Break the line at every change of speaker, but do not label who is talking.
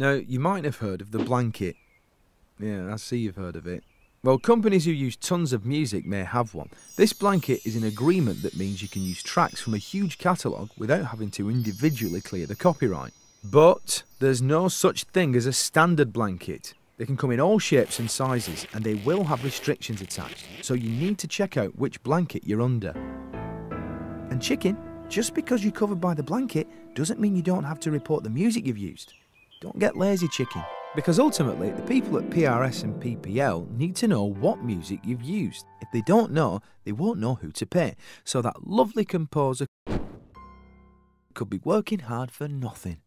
Now, you might have heard of the blanket. Yeah, I see you've heard of it. Well, companies who use tons of music may have one. This blanket is an agreement that means you can use tracks from a huge catalogue without having to individually clear the copyright. But there's no such thing as a standard blanket. They can come in all shapes and sizes, and they will have restrictions attached, so you need to check out which blanket you're under. And chicken, just because you're covered by the blanket doesn't mean you don't have to report the music you've used. Don't get lazy, chicken. Because ultimately, the people at PRS and PPL need to know what music you've used. If they don't know, they won't know who to pay. So that lovely composer could be working hard for nothing.